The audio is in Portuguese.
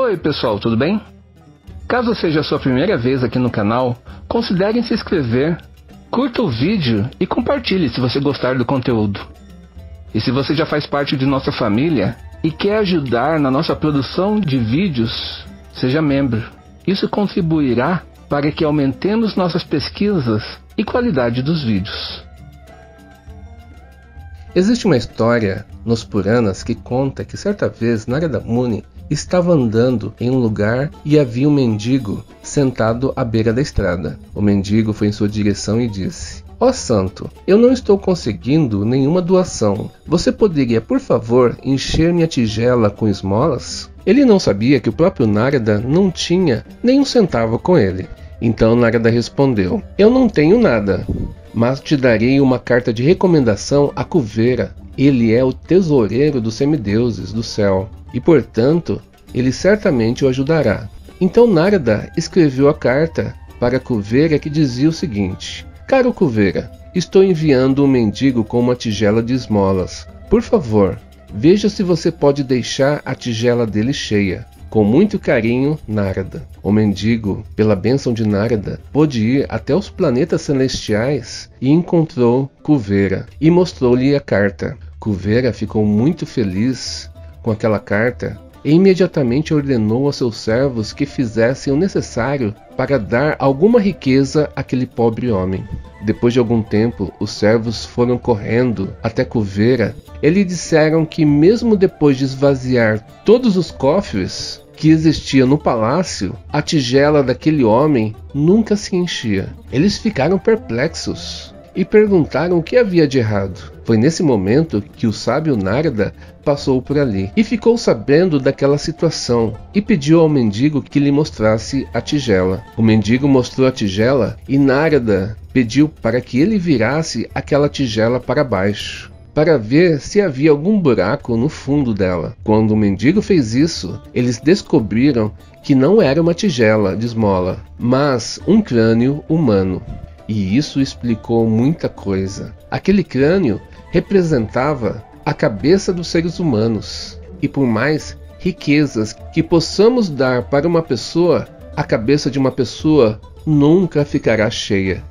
Oi pessoal, tudo bem? Caso seja a sua primeira vez aqui no canal, considere se inscrever, curta o vídeo e compartilhe se você gostar do conteúdo. E se você já faz parte de nossa família e quer ajudar na nossa produção de vídeos, seja membro. Isso contribuirá para que aumentemos nossas pesquisas e qualidade dos vídeos. Existe uma história nos Puranas que conta que certa vez Narada Muni estava andando em um lugar e havia um mendigo sentado à beira da estrada. O mendigo foi em sua direção e disse: Ó oh, santo, eu não estou conseguindo nenhuma doação. Você poderia, por favor, encher minha tigela com esmolas? Ele não sabia que o próprio Narada não tinha nem um centavo com ele. Então Narada respondeu: Eu não tenho nada, mas te darei uma carta de recomendação a Kuvera. Ele é o tesoureiro dos semideuses do céu e, portanto, ele certamente o ajudará. Então Narada escreveu a carta para Kuvera que dizia o seguinte: Caro Kuvera, estou enviando um mendigo com uma tigela de esmolas. Por favor, veja se você pode deixar a tigela dele cheia. Com muito carinho, Narada. O mendigo, pela bênção de Narada, pôde ir até os planetas celestiais e encontrou Kuvera e mostrou-lhe a carta. Kuvera ficou muito feliz com aquela carta e imediatamente ordenou aos seus servos que fizessem o necessário para dar alguma riqueza àquele pobre homem. Depois de algum tempo, os servos foram correndo até Coveira e lhe disseram que, mesmo depois de esvaziar todos os cofres que existiam no palácio, a tigela daquele homem nunca se enchia. Eles ficaram perplexos e perguntaram o que havia de errado. Foi nesse momento que o sábio Narada passou por ali e ficou sabendo daquela situação e pediu ao mendigo que lhe mostrasse a tigela. O mendigo mostrou a tigela e Narada pediu para que ele virasse aquela tigela para baixo para ver se havia algum buraco no fundo dela. Quando o mendigo fez isso, eles descobriram que não era uma tigela de esmola, mas um crânio humano e isso explicou muita coisa. Aquele crânio representava a cabeça dos seres humanos, e por mais riquezas que possamos dar para uma pessoa, a cabeça de uma pessoa nunca ficará cheia.